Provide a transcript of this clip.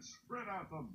Spread out the